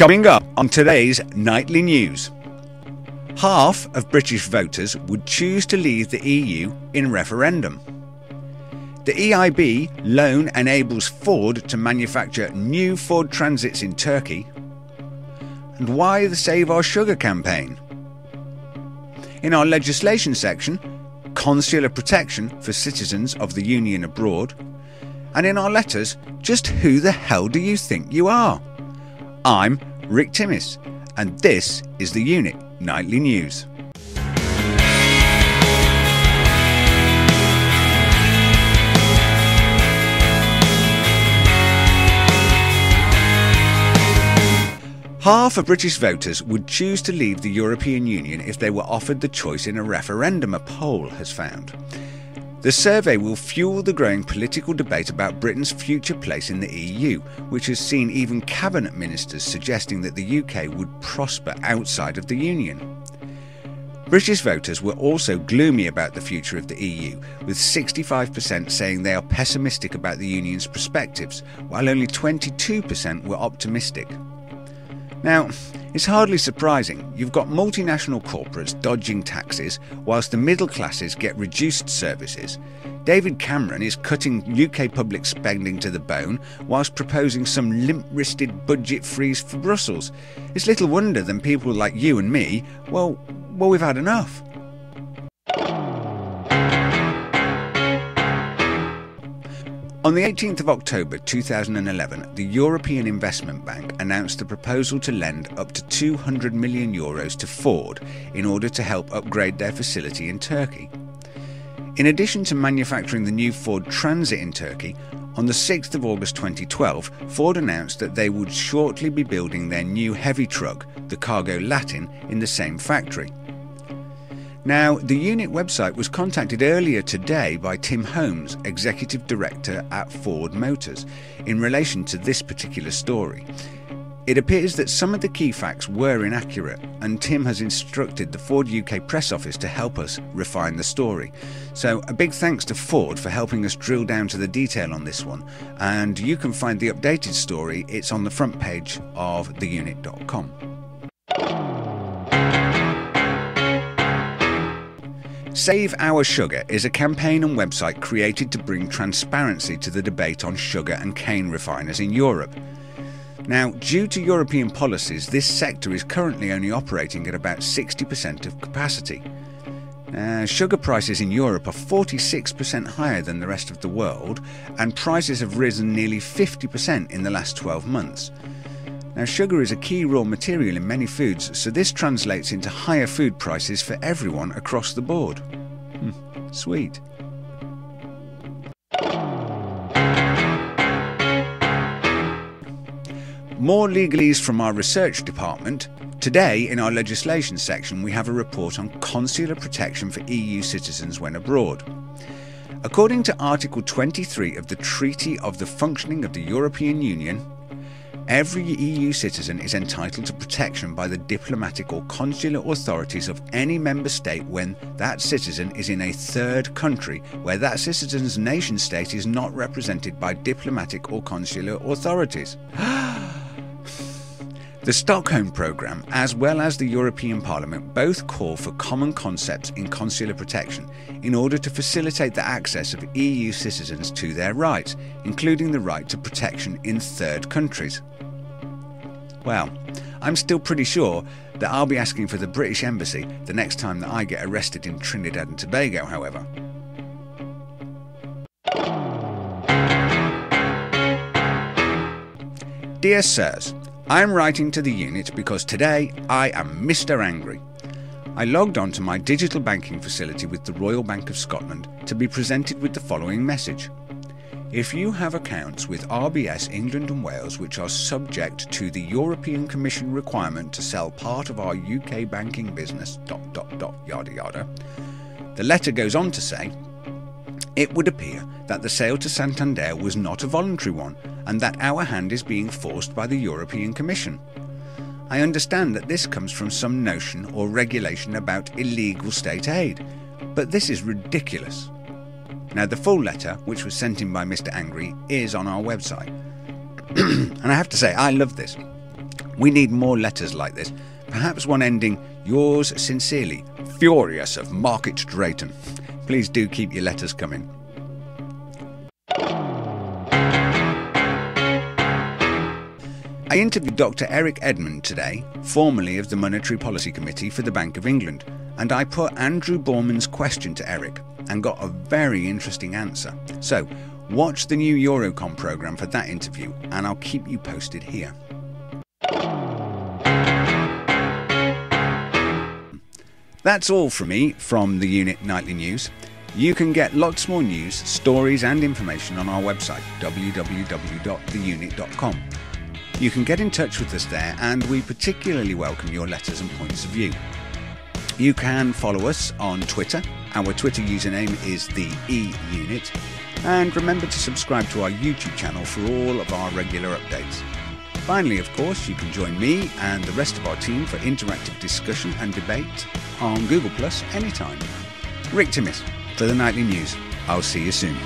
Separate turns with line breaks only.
Coming up on today's nightly news. Half of British voters would choose to leave the EU in referendum. The EIB loan enables Ford to manufacture new Ford Transits in Turkey. And why the Save Our Sugar campaign? In our legislation section, consular protection for citizens of the Union abroad. And in our letters, just who the hell do you think you are? I'm Rick Timmis, and this is the EUnit Nightly News. Half of British voters would choose to leave the European Union if they were offered the choice in a referendum, a poll has found. The survey will fuel the growing political debate about Britain's future place in the EU, which has seen even cabinet ministers suggesting that the UK would prosper outside of the Union. British voters were also gloomy about the future of the EU, with 65% saying they are pessimistic about the Union's perspectives, while only 22% were optimistic. Now, it's hardly surprising. You've got multinational corporates dodging taxes, whilst the middle classes get reduced services. David Cameron is cutting UK public spending to the bone, whilst proposing some limp wristed budget freeze for Brussels. It's little wonder then people like you and me, well, well, we've had enough. On the 18th of October 2011, the European Investment Bank announced a proposal to lend up to 200 million euros to Ford in order to help upgrade their facility in Turkey. In addition to manufacturing the new Ford Transit in Turkey, on the 6th of August 2012, Ford announced that they would shortly be building their new heavy truck, the Cargo Latin, in the same factory. Now, the EUnit website was contacted earlier today by Tim Holmes, Executive Director at Ford Motors, in relation to this particular story. It appears that some of the key facts were inaccurate, and Tim has instructed the Ford UK press office to help us refine the story. So, a big thanks to Ford for helping us drill down to the detail on this one, and you can find the updated story, it's on the front page of theunit.com. Save Our Sugar is a campaign and website created to bring transparency to the debate on sugar and cane refiners in Europe. Now, due to European policies, this sector is currently only operating at about 60% of capacity. Uh, sugar prices in Europe are 46% higher than the rest of the world, and prices have risen nearly 50% in the last 12 months. Now, sugar is a key raw material in many foods, so this translates into higher food prices for everyone across the board. Hmm, sweet. More legalese from our research department. Today, in our legislation section, we have a report on consular protection for EU citizens when abroad. According to Article 23 of the Treaty of the Functioning of the European Union, Every EU citizen is entitled to protection by the diplomatic or consular authorities of any member state when that citizen is in a third country where that citizen's nation state is not represented by diplomatic or consular authorities. The Stockholm Programme, as well as the European Parliament, both call for common concepts in consular protection in order to facilitate the access of EU citizens to their rights, including the right to protection in third countries. Well, I'm still pretty sure that I'll be asking for the British Embassy the next time that I get arrested in Trinidad and Tobago, however. Dear Sirs, I am writing to the EUnit because today I am Mr. Angry. I logged on to my digital banking facility with the Royal Bank of Scotland to be presented with the following message. If you have accounts with RBS England and Wales which are subject to the European Commission requirement to sell part of our UK banking business, dot dot dot yada yada, the letter goes on to say it would appear that the sale to Santander was not a voluntary one and that our hand is being forced by the European Commission. I understand that this comes from some notion or regulation about illegal state aid, but this is ridiculous. Now, the full letter, which was sent in by Mr. Angry, is on our website. and I have to say, I love this. We need more letters like this, perhaps one ending yours sincerely, Furious of Market Drayton. Please do keep your letters coming. I interviewed Dr. Eric Edmond today, formerly of the Monetary Policy Committee for the Bank of England, and I put Andrew Boreman's question to Eric and got a very interesting answer. So, watch the new EuroCon programme for that interview, and I'll keep you posted here. That's all from me from the EUnit Nightly News. You can get lots more news, stories, and information on our website, www.theunit.com. You can get in touch with us there, and we particularly welcome your letters and points of view. You can follow us on Twitter. Our Twitter username is the E Unit. And remember to subscribe to our YouTube channel for all of our regular updates. Finally, of course, you can join me and the rest of our team for interactive discussion and debate on Google Plus anytime. Rick Timmis for the Nightly News. I'll see you soon.